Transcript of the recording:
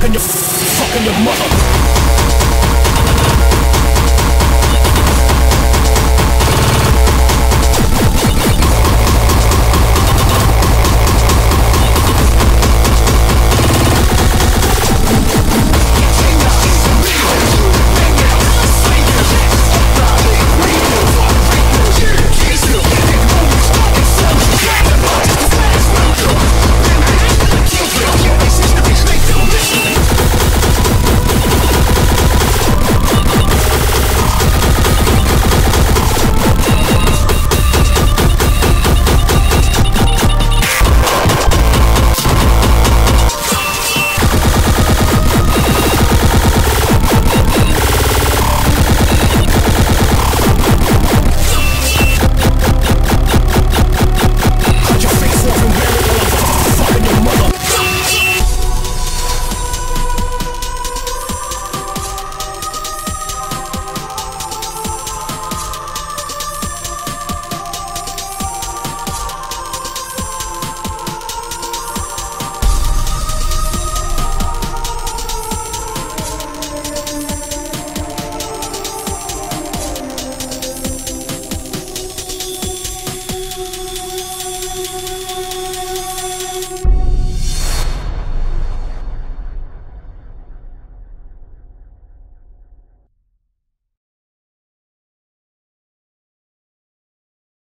fucking your, fucking your mother.